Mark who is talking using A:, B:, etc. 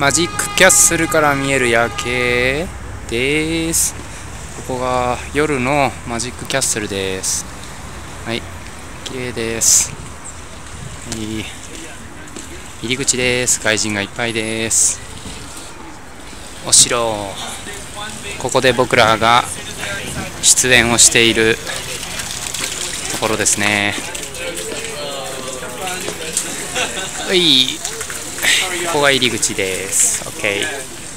A: マジックキャッスルから見える夜景です。ここが夜のマジックキャッスルです。はい。綺麗です。はい。入り口です。外人がいっぱいです。お城。ここで僕らが出演をしているところですね。はい。ここが入り口です。OK